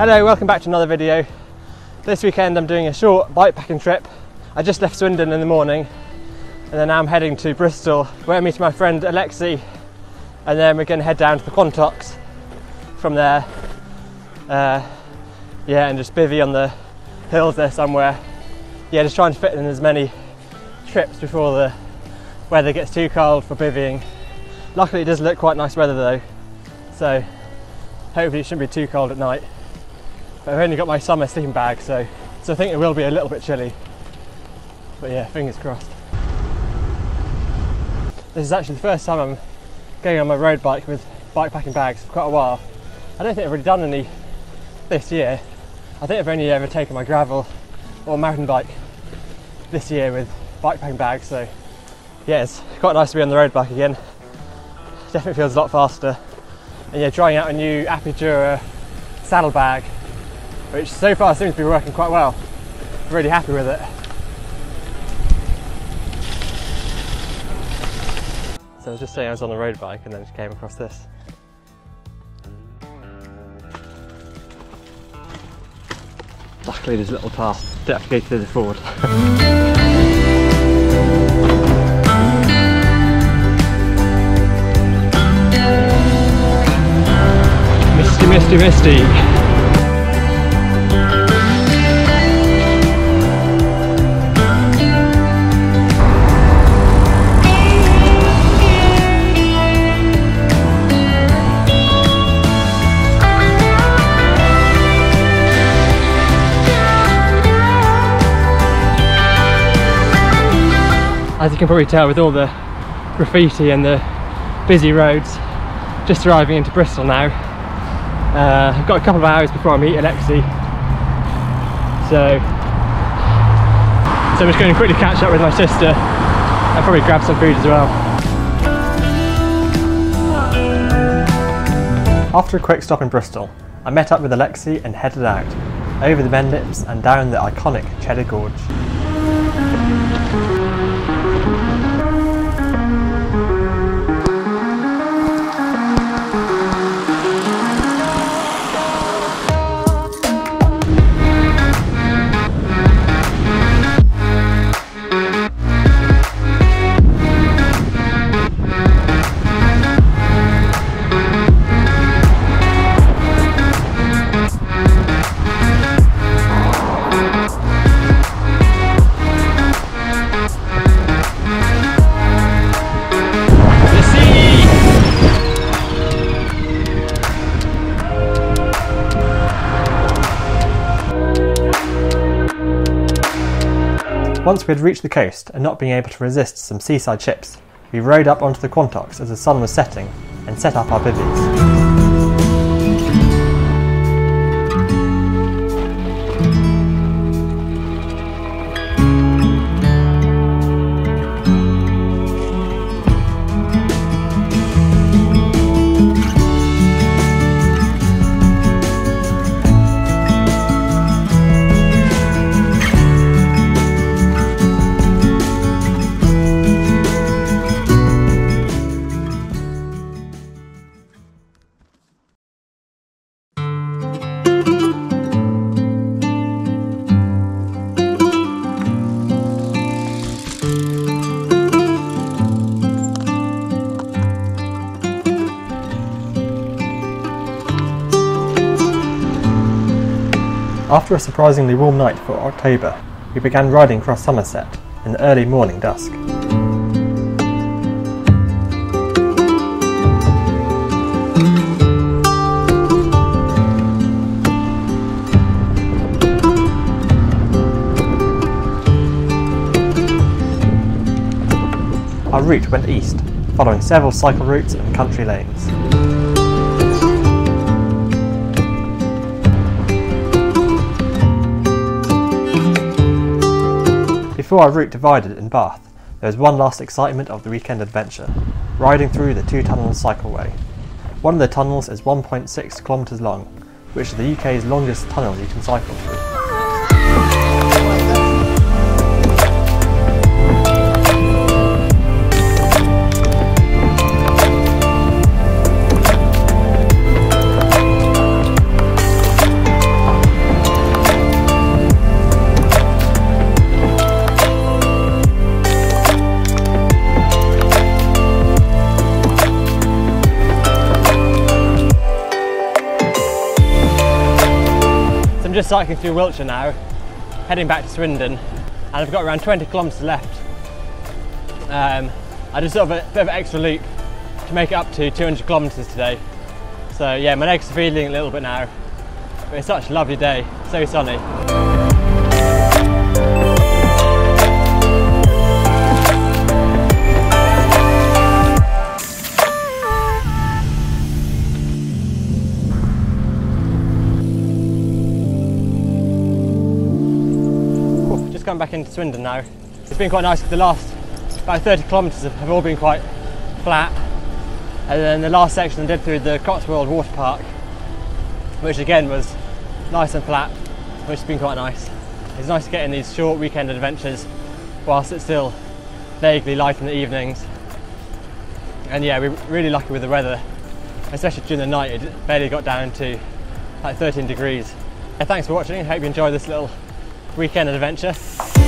Hello, welcome back to another video. This weekend I'm doing a short bikepacking trip. I just left Swindon in the morning and then now I'm heading to Bristol where I'm meeting my friend Alexi and then we're going to head down to the Quantocks from there. Uh, yeah, and just bivvy on the hills there somewhere. Yeah, just trying to fit in as many trips before the weather gets too cold for bivvying. Luckily it does look quite nice weather though, so hopefully it shouldn't be too cold at night. I've only got my summer sleeping bag, so so I think it will be a little bit chilly. But yeah, fingers crossed. This is actually the first time I'm going on my road bike with bikepacking bags for quite a while. I don't think I've really done any this year. I think I've only ever taken my gravel or mountain bike this year with bikepacking bags, so yeah, it's quite nice to be on the road bike again. Definitely feels a lot faster. And yeah, trying out a new Apidura saddle bag which so far seems to be working quite well. Really happy with it. So I was just saying I was on a road bike and then just came across this. Luckily there's a little path to go through the ford. misty, misty, as you can probably tell with all the graffiti and the busy roads just arriving into Bristol now uh, I've got a couple of hours before I meet Alexi. So so I'm just going to quickly catch up with my sister and probably grab some food as well. After a quick stop in Bristol I met up with Alexi and headed out over the Mendips and down the iconic Cheddar Gorge Once we had reached the coast and not being able to resist some seaside chips, we rowed up onto the Quantocks as the sun was setting and set up our bivvies. After a surprisingly warm night for October, we began riding across Somerset in the early morning dusk. Our route went east, following several cycle routes and country lanes. Before our route divided in Bath, there was one last excitement of the weekend adventure, riding through the Two Tunnels cycleway. One of the tunnels is 1.6 kilometres long, which is the UK's longest tunnel you can cycle through. Just cycling through Wiltshire now, heading back to Swindon, and I've got around 20 kilometres left. Um, I just sort of a bit of an extra loop to make it up to 200 kilometres today. So yeah, my legs are feeling a little bit now, but it's such a lovely day, so sunny. Back into Swindon now. It's been quite nice. The last about 30 kilometres have all been quite flat, and then the last section I did through the Cotswold Water Park, which again was nice and flat, which has been quite nice. It's nice to get in these short weekend adventures whilst it's still vaguely light in the evenings. And yeah, we're really lucky with the weather, especially during the night. It barely got down to like 13 degrees. Yeah, thanks for watching. Hope you enjoyed this little weekend adventure.